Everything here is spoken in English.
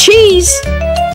Cheese!